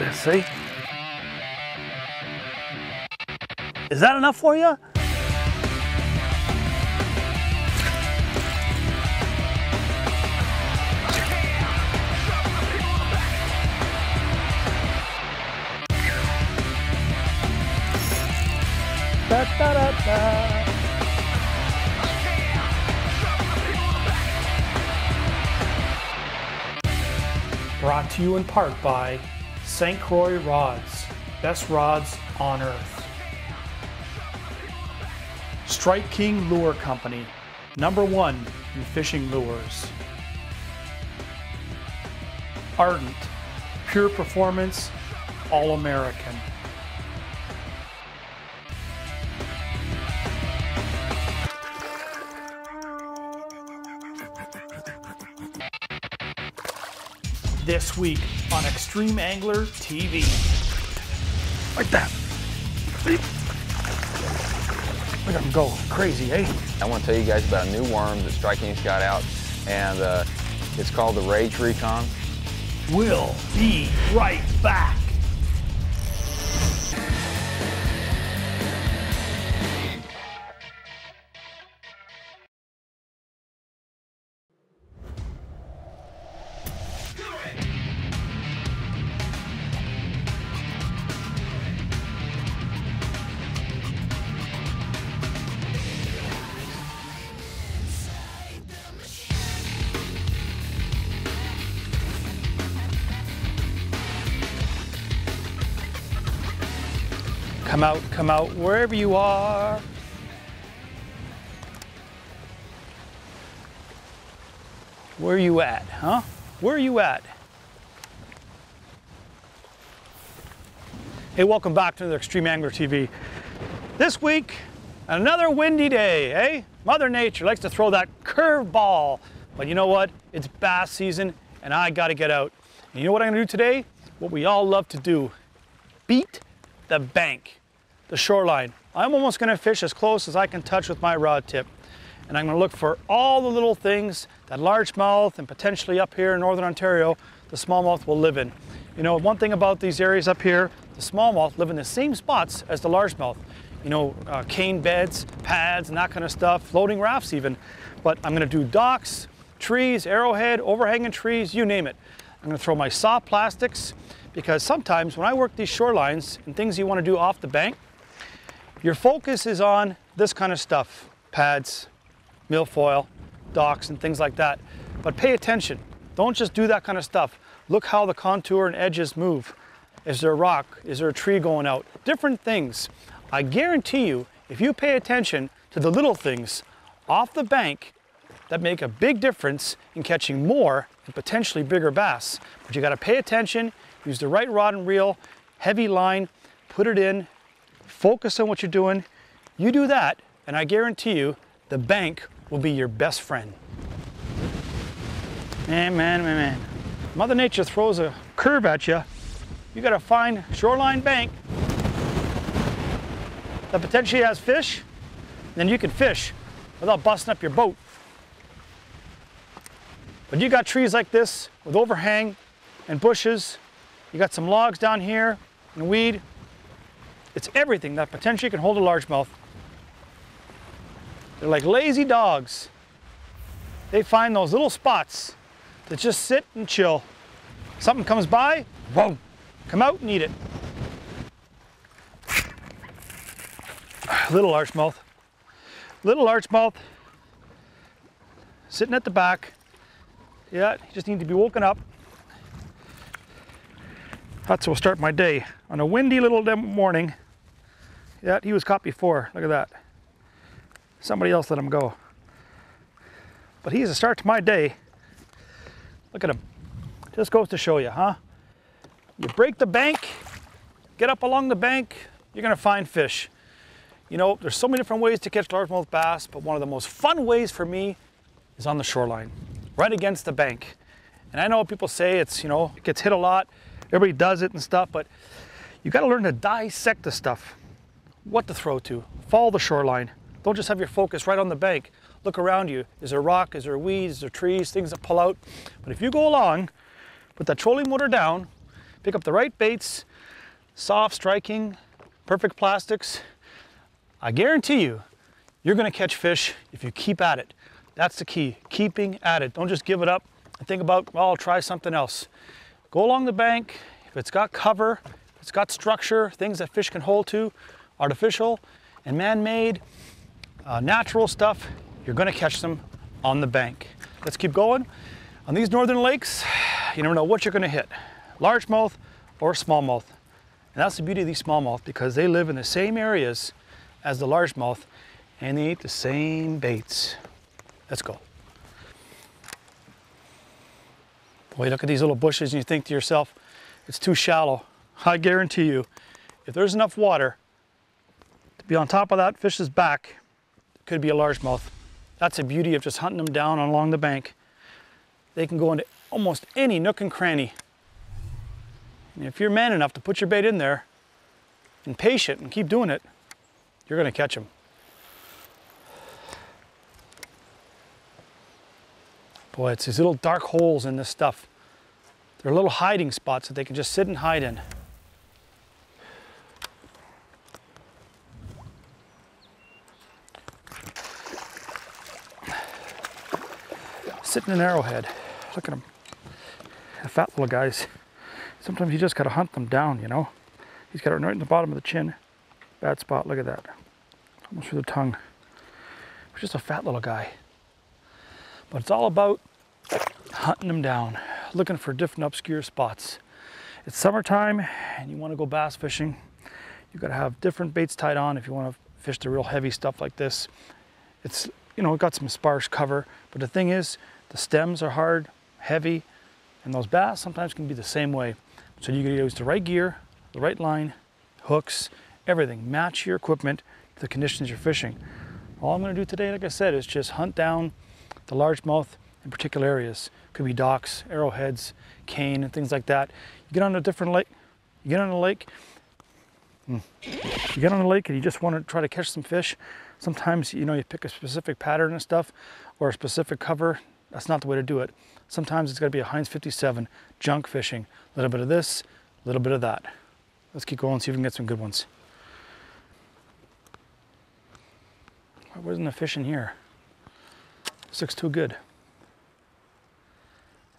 at this, see? Is that enough for you? Da, da, da. Brought to you in part by St. Croix Rods, best rods on earth. Strike King Lure Company, number one in fishing lures. Ardent, pure performance, all American. This week on Extreme Angler TV. Like that. Look at him go crazy, eh? I want to tell you guys about a new worm that Strike King's got out, and uh, it's called the Rage Recon. We'll be right back. Come out, come out, wherever you are. Where are you at, huh? Where are you at? Hey, welcome back to another Extreme Angler TV. This week, another windy day, eh? Mother Nature likes to throw that curveball. But you know what? It's bass season and I gotta get out. And you know what I'm gonna do today? What we all love to do. Beat the bank, the shoreline. I'm almost gonna fish as close as I can touch with my rod tip. And I'm gonna look for all the little things that largemouth and potentially up here in Northern Ontario, the smallmouth will live in. You know, one thing about these areas up here, the smallmouth live in the same spots as the largemouth. You know, uh, cane beds, pads, and that kind of stuff, floating rafts even. But I'm gonna do docks, trees, arrowhead, overhanging trees, you name it. I'm gonna throw my soft plastics because sometimes when I work these shorelines and things you wanna do off the bank, your focus is on this kind of stuff, pads, milfoil, docks, and things like that. But pay attention. Don't just do that kind of stuff. Look how the contour and edges move. Is there a rock? Is there a tree going out? Different things. I guarantee you, if you pay attention to the little things off the bank that make a big difference in catching more and potentially bigger bass. But you gotta pay attention, use the right rod and reel, heavy line, put it in, focus on what you're doing. You do that, and I guarantee you, the bank will be your best friend. Man, man, man, man. Mother Nature throws a curve at you. You gotta find shoreline bank that potentially has fish, then you can fish without busting up your boat. But you got trees like this with overhang and bushes. You got some logs down here and weed. It's everything that potentially can hold a largemouth. They're like lazy dogs. They find those little spots that just sit and chill. Something comes by, boom, come out and eat it. Little largemouth. Little largemouth sitting at the back. Yeah, you just need to be woken up. That's what will start my day. On a windy little morning, yeah, he was caught before. Look at that. Somebody else let him go. But he's a start to my day. Look at him. Just goes to show you, huh? You break the bank, get up along the bank, you're gonna find fish. You know, there's so many different ways to catch largemouth bass, but one of the most fun ways for me is on the shoreline, right against the bank. And I know people say it's, you know, it gets hit a lot, everybody does it and stuff, but you gotta learn to dissect the stuff, what to throw to, follow the shoreline. Don't just have your focus right on the bank. Look around you. Is there rock? Is there weeds? Is there trees? Things that pull out? But if you go along, put that trolling motor down, pick up the right baits, soft striking, perfect plastics. I guarantee you, you're gonna catch fish if you keep at it. That's the key, keeping at it. Don't just give it up and think about, well, I'll try something else. Go along the bank, if it's got cover, if it's got structure, things that fish can hold to, artificial and man-made, uh, natural stuff, you're gonna catch them on the bank. Let's keep going. On these northern lakes, you never know what you're gonna hit, largemouth or smallmouth. And that's the beauty of these smallmouth because they live in the same areas as the largemouth and they eat the same baits. Let's go. Boy, look at these little bushes and you think to yourself, it's too shallow. I guarantee you, if there's enough water be on top of that fish's back, could be a largemouth. That's the beauty of just hunting them down along the bank. They can go into almost any nook and cranny. And if you're man enough to put your bait in there and patient and keep doing it, you're gonna catch them. Boy, it's these little dark holes in this stuff. They're little hiding spots that they can just sit and hide in. Sitting in arrowhead. Look at him. The fat little guys. Sometimes you just gotta hunt them down, you know? He's got it right in the bottom of the chin. Bad spot, look at that. Almost through the tongue. Just a fat little guy. But it's all about hunting them down, looking for different obscure spots. It's summertime and you want to go bass fishing. You got to have different baits tied on if you want to fish the real heavy stuff like this. It's, you know, it got some sparse cover, but the thing is, the stems are hard, heavy, and those bass sometimes can be the same way. So you got to use the right gear, the right line, hooks, everything. Match your equipment to the conditions you're fishing. All I'm going to do today, like I said, is just hunt down the largemouth in particular areas. Could be docks, arrowheads, cane, and things like that. You get on a different lake, you get on a lake, hmm, you get on a lake and you just want to try to catch some fish. Sometimes, you know, you pick a specific pattern and stuff or a specific cover. That's not the way to do it. Sometimes it's got to be a Heinz 57 junk fishing. A little bit of this, a little bit of that. Let's keep going, see if we can get some good ones. Why wasn't the fish in here? This looks too good.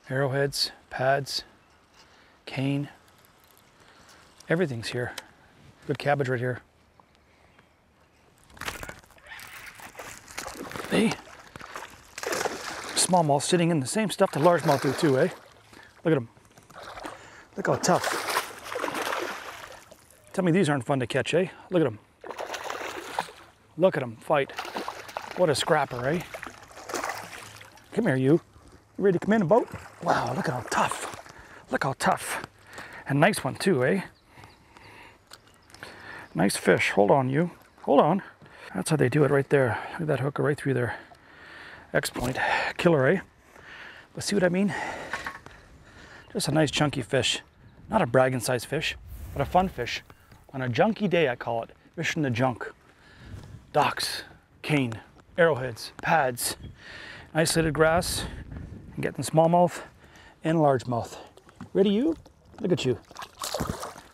Arrowheads, pads, cane, everything's here. Good cabbage right here. Hey, smallmouth sitting in the same stuff the largemouth do too, eh? Look at them. Look how tough. Tell me these aren't fun to catch, eh? Look at them. Look at them fight. What a scrapper, eh? Come here, you. You ready to come in a boat? Wow, look at how tough. Look how tough. And nice one too, eh? Nice fish. Hold on, you. Hold on. That's how they do it right there. Look at that hooker right through there. X point. Killer, eh? But see what I mean? Just a nice chunky fish. Not a bragging size fish, but a fun fish. On a junky day, I call it. Fishing the junk. Docks, cane, arrowheads, pads, isolated grass, and getting smallmouth and largemouth. Ready you? Look at you.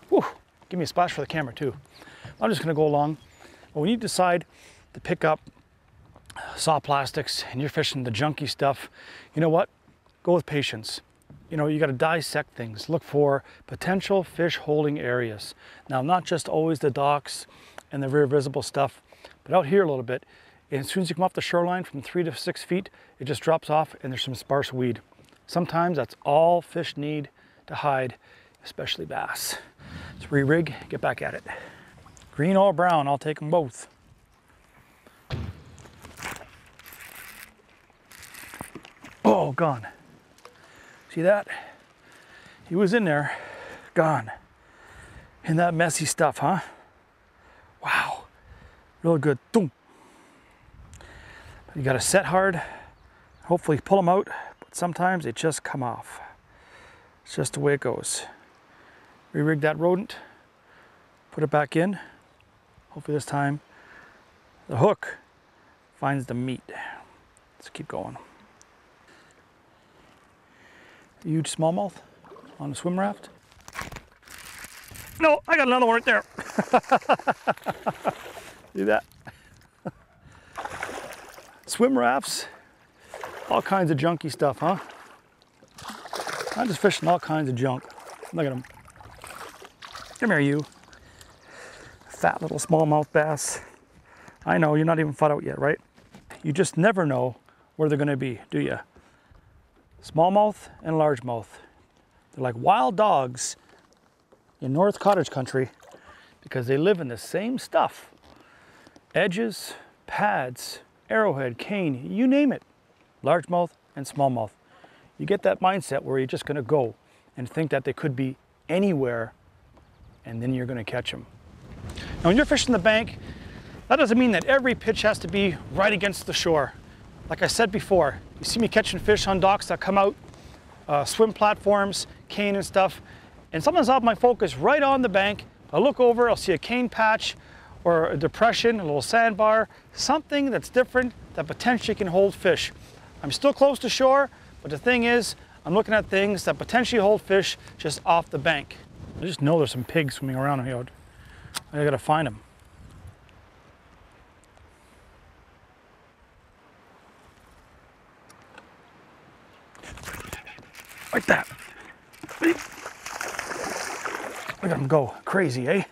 Whew. Give me a splash for the camera too. I'm just gonna go along. But when you decide to pick up saw plastics and you're fishing the junky stuff, you know what? Go with patience. You know, you got to dissect things. Look for potential fish holding areas. Now, not just always the docks and the rear visible stuff, but out here a little bit. And as soon as you come off the shoreline from three to six feet, it just drops off and there's some sparse weed. Sometimes that's all fish need to hide, especially bass. Let's re-rig, get back at it. Green or brown, I'll take them both. Oh, gone. See that? He was in there, gone. In that messy stuff, huh? Wow. Real good. Boom. You got to set hard, hopefully pull them out, but sometimes they just come off. It's just the way it goes. Re-rig that rodent, put it back in. Hopefully this time the hook finds the meat. Let's keep going. Huge smallmouth on a swim raft. no, I got another one right there. See that? Swim rafts, all kinds of junky stuff, huh? I'm just fishing all kinds of junk. Look at them. Come here, you. Fat little smallmouth bass. I know, you're not even fought out yet, right? You just never know where they're gonna be, do you? Smallmouth and largemouth. They're like wild dogs in North Cottage Country because they live in the same stuff. Edges, pads, arrowhead, cane, you name it. Largemouth and smallmouth. You get that mindset where you're just gonna go and think that they could be anywhere and then you're gonna catch them. Now when you're fishing the bank, that doesn't mean that every pitch has to be right against the shore. Like I said before, you see me catching fish on docks that come out, uh, swim platforms, cane and stuff, and sometimes I'll have my focus right on the bank. I look over, I'll see a cane patch or a depression, a little sandbar, something that's different that potentially can hold fish. I'm still close to shore, but the thing is, I'm looking at things that potentially hold fish just off the bank. I just know there's some pigs swimming around here. I gotta find them. Like that. Look at them go. Crazy, eh?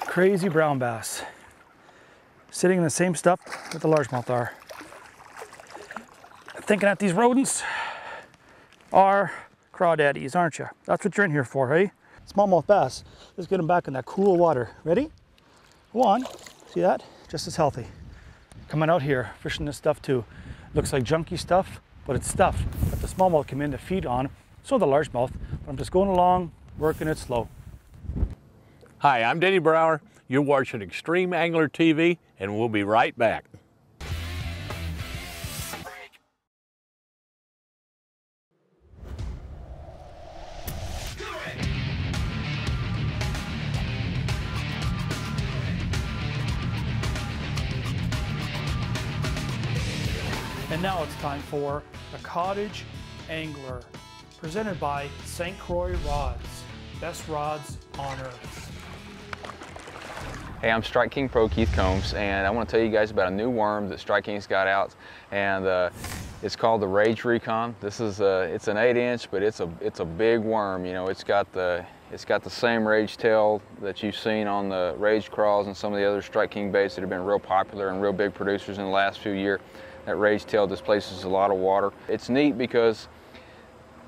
Crazy brown bass. Sitting in the same stuff that the largemouth are. Thinking that these rodents are crawdaddies, aren't you? That's what you're in here for, eh? Smallmouth bass. Let's get them back in that cool water. Ready? Go on. See that? Just as healthy. Coming out here, fishing this stuff too. Looks like junky stuff, but it's stuff that the smallmouth come in to feed on. So the largemouth. But I'm just going along, working it slow. Hi, I'm Denny Brauer. You're watching Extreme Angler TV, and we'll be right back. Time for the Cottage Angler, presented by St. Croix Rods. Best rods on earth. Hey, I'm Strike King Pro Keith Combs, and I want to tell you guys about a new worm that Strike King's got out, and uh, it's called the Rage Recon. This is a, it's an eight inch, but it's a it's a big worm. You know, it's got the it's got the same rage tail that you've seen on the Rage Crawls and some of the other Strike King baits that have been real popular and real big producers in the last few years. That rage tail displaces a lot of water. It's neat because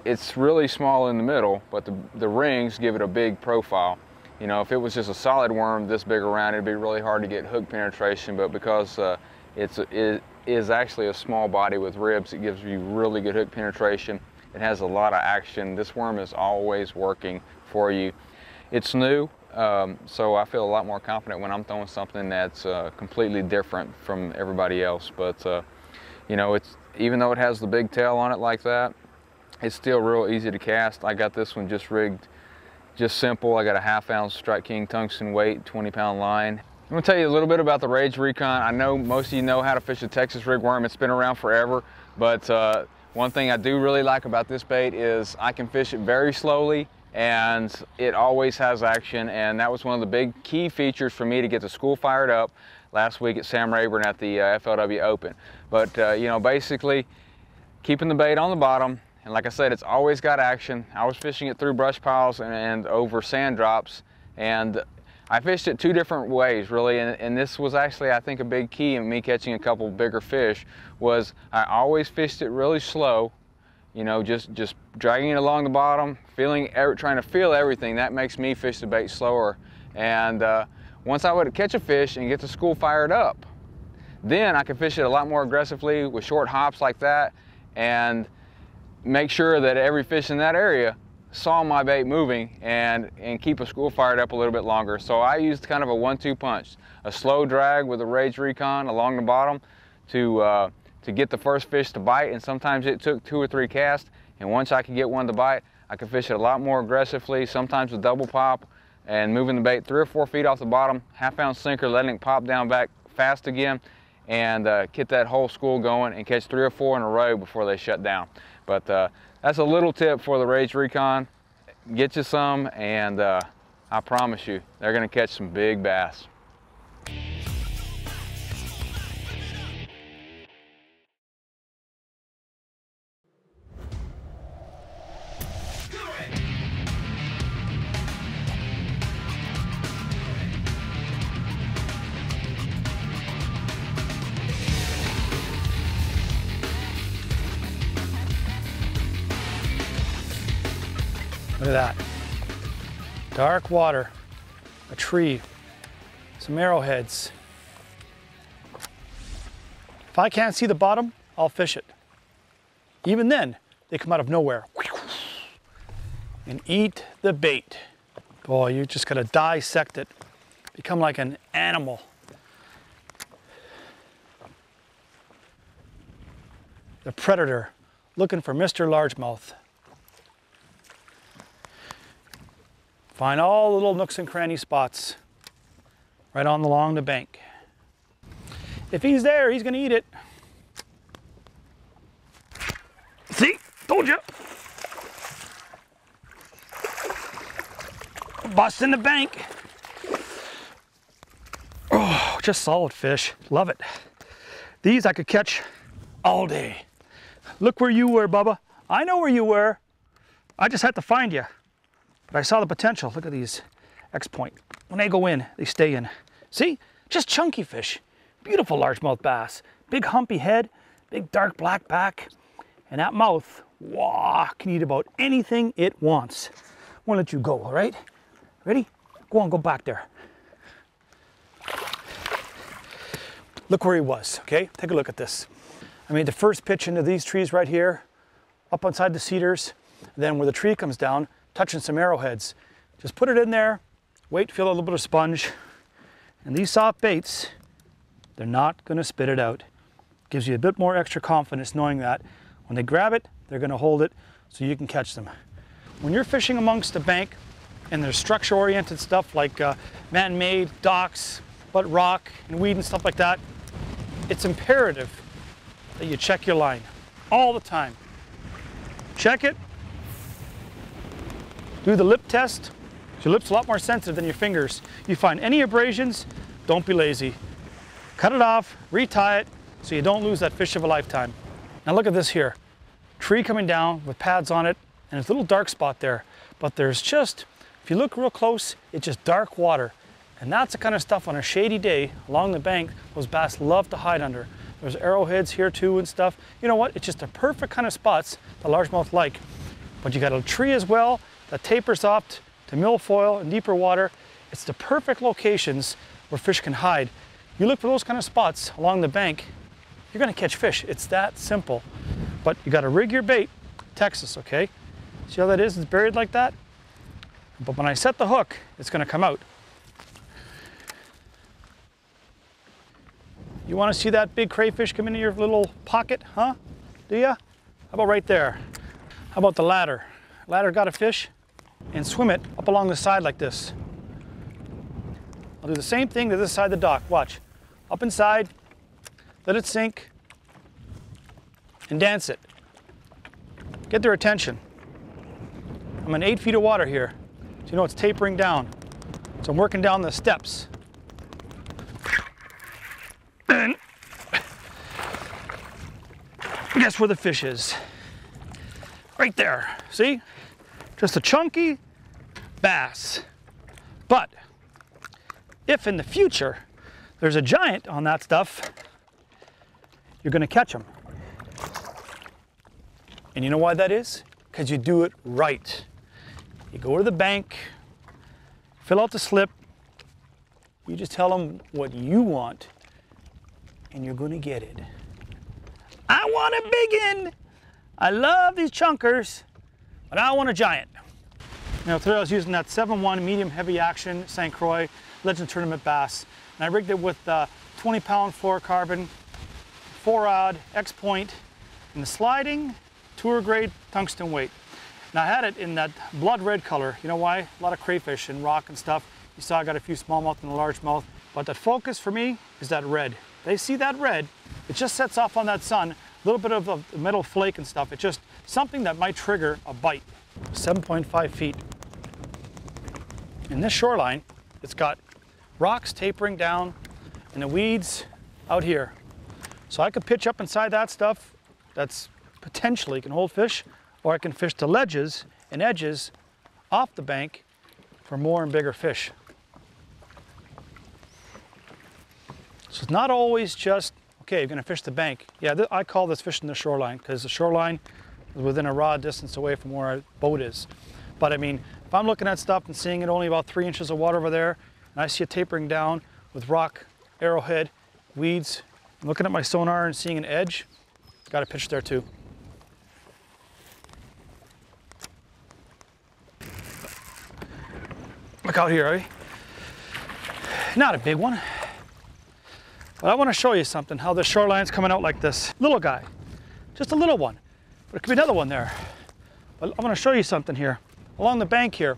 it's really small in the middle, but the, the rings give it a big profile. You know, if it was just a solid worm this big around, it'd be really hard to get hook penetration, but because uh, it's, it is actually a small body with ribs, it gives you really good hook penetration. It has a lot of action. This worm is always working for you. It's new, um, so I feel a lot more confident when I'm throwing something that's uh, completely different from everybody else. But uh, you know, it's even though it has the big tail on it like that, it's still real easy to cast. I got this one just rigged, just simple. I got a half ounce Strike King tungsten weight, 20 pound line. I'm gonna tell you a little bit about the Rage Recon. I know most of you know how to fish a Texas rig worm. It's been around forever, but uh, one thing I do really like about this bait is I can fish it very slowly and it always has action and that was one of the big key features for me to get the school fired up last week at Sam Rayburn at the uh, FLW Open. But uh, you know, basically keeping the bait on the bottom, and like I said, it's always got action. I was fishing it through brush piles and, and over sand drops, and I fished it two different ways really, and, and, this was actually, I think, a big key in me catching a couple bigger fish, was I always fished it really slow, you know, just, just dragging it along the bottom, feeling, trying to feel everything. That makes me fish the bait slower. And uh, once I would catch a fish and get the school fired up, then I could fish it a lot more aggressively with short hops like that and make sure that every fish in that area saw my bait moving and, and keep a school fired up a little bit longer. So I used kind of a one-two punch, a slow drag with a Rage Recon along the bottom to, uh, to get the first fish to bite. And sometimes it took two or three casts. And once I could get one to bite, I could fish it a lot more aggressively, sometimes with double pop and moving the bait three or four feet off the bottom, half ounce sinker, letting it pop down back fast again and uh, get that whole school going and catch three or four in a row before they shut down. But uh, that's a little tip for the Rage Recon. get you some, and uh, I promise you, they're gonna catch some big bass. Look at that. Dark water, a tree, some arrowheads. If I can't see the bottom, I'll fish it. Even then, they come out of nowhere and eat the bait. Boy, you just gotta dissect it, become like an animal. The predator looking for Mr. Largemouth. Find all the little nooks and cranny spots right on along the bank. If he's there, he's gonna eat it. See, told you. Busting the bank. Oh, just solid fish, love it. These I could catch all day. Look where you were, Bubba. I know where you were. I just had to find you. But I saw the potential. Look at these X-point. When they go in, they stay in. See? Just chunky fish. Beautiful largemouth bass. Big humpy head, big dark black back. And that mouth, wow, can eat about anything it wants. I wanna let you go, all right? Ready? Go on, go back there. Look where he was, okay? Take a look at this. I made the first pitch into these trees right here, up inside the cedars. Then where the tree comes down, touching some arrowheads. Just put it in there, wait, feel a little bit of sponge. And these soft baits, they're not gonna spit it out. Gives you a bit more extra confidence knowing that when they grab it, they're gonna hold it so you can catch them. When you're fishing amongst a bank and there's structure-oriented stuff like uh, man-made docks, but rock and weed and stuff like that, it's imperative that you check your line all the time. Check it, do the lip test. Your lip's a lot more sensitive than your fingers. You find any abrasions, don't be lazy. Cut it off, retie it, so you don't lose that fish of a lifetime. Now look at this here. Tree coming down with pads on it, and there's a little dark spot there. But there's just, if you look real close, it's just dark water. And that's the kind of stuff on a shady day along the bank those bass love to hide under. There's arrowheads here too and stuff. You know what? It's just a perfect kind of spots the largemouth like. But you got a tree as well that tapers off to milfoil and deeper water. It's the perfect locations where fish can hide. You look for those kind of spots along the bank, you're gonna catch fish. It's that simple. But you gotta rig your bait, Texas, okay? See how that is? It's buried like that? But when I set the hook, it's gonna come out. You wanna see that big crayfish come into your little pocket, huh? Do ya? How about right there? How about the ladder? Ladder got a fish? And swim it up along the side like this. I'll do the same thing to this side of the dock. Watch. Up inside, let it sink, and dance it. Get their attention. I'm in eight feet of water here. So you know it's tapering down. So I'm working down the steps. And guess where the fish is? Right there, see? Just a chunky bass. But if in the future there's a giant on that stuff, you're gonna catch them. And you know why that is? Because you do it right. You go to the bank, fill out the slip, you just tell them what you want, and you're gonna get it. I want a big one. I love these chunkers, but I want a giant. Now today I was using that 7-1 medium heavy action St. Croix Legend Tournament bass. And I rigged it with uh, 20 pound fluorocarbon, 4 rod, X point, and the sliding tour grade tungsten weight. Now I had it in that blood red color. You know why? A lot of crayfish and rock and stuff. You saw I got a few smallmouth and a largemouth. But the focus for me is that red. They see that red, it just sets off on that sun, a little bit of a metal flake and stuff. It just something that might trigger a bite. 7.5 feet. In this shoreline, it's got rocks tapering down and the weeds out here. So I could pitch up inside that stuff that's potentially can hold fish, or I can fish the ledges and edges off the bank for more and bigger fish. So it's not always just, okay, you're gonna fish the bank. Yeah, I call this fishing the shoreline because the shoreline within a rod distance away from where our boat is. But I mean, if I'm looking at stuff and seeing it only about three inches of water over there, and I see it tapering down with rock, arrowhead, weeds, I'm looking at my sonar and seeing an edge, got a pitch there too. Look out here, eh? Not a big one. But I want to show you something, how the shoreline's coming out like this. Little guy, just a little one. But it could be another one there. But I'm going to show you something here. Along the bank here,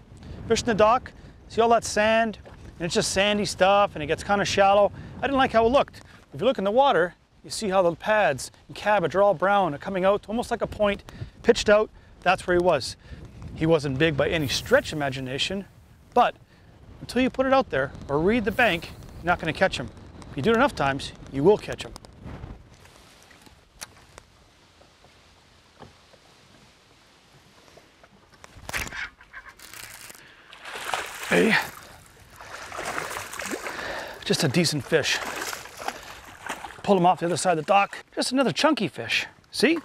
fishing the dock, see all that sand? And it's just sandy stuff and it gets kind of shallow. I didn't like how it looked. If you look in the water, you see how the pads and cabbage are all brown and coming out almost like a point, pitched out. That's where he was. He wasn't big by any stretch imagination, but until you put it out there or read the bank, you're not going to catch him. If you do it enough times, you will catch him. Hey, just a decent fish. Pull him off the other side of the dock. Just another chunky fish. See?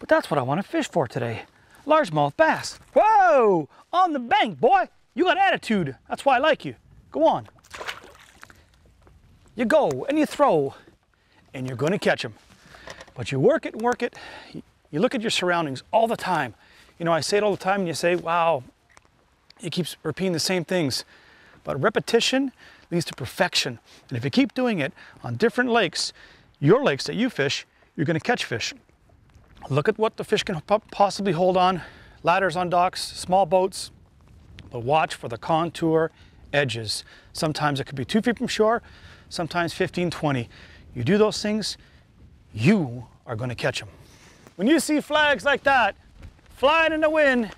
But that's what I want to fish for today. Largemouth bass. Whoa! On the bank, boy! You got attitude. That's why I like you. Go on. You go and you throw, and you're going to catch them. But you work it and work it. You look at your surroundings all the time. You know, I say it all the time, and you say, wow, he keeps repeating the same things. But repetition leads to perfection. And if you keep doing it on different lakes, your lakes that you fish, you're going to catch fish. Look at what the fish can possibly hold on. Ladders on docks, small boats, but watch for the contour edges. Sometimes it could be two feet from shore, sometimes 15, 20. You do those things, you are going to catch them. When you see flags like that flying in the wind,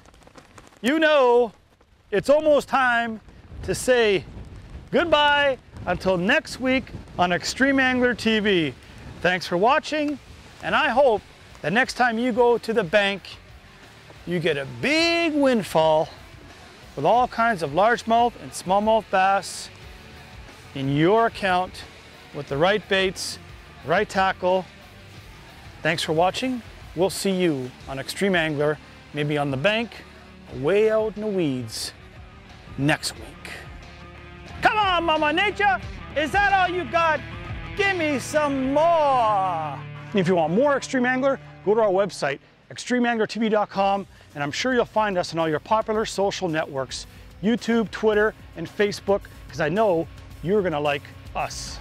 you know it's almost time to say goodbye until next week on Extreme Angler TV. Thanks for watching, and I hope that next time you go to the bank, you get a big windfall with all kinds of largemouth and smallmouth bass in your account with the right baits, right tackle. Thanks for watching. We'll see you on Extreme Angler, maybe on the bank, way out in the weeds next week. Come on, Mama Nature! Is that all you got? Give me some more! If you want more Extreme Angler, go to our website, extremeanglertv.com, and I'm sure you'll find us on all your popular social networks, YouTube, Twitter, and Facebook, because I know you're gonna like us.